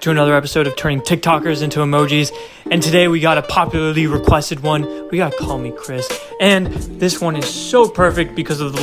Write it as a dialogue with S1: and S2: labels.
S1: to another episode of turning TikTokers into emojis. And today we got a popularly requested one. We got Call Me Chris. And this one is so perfect because of the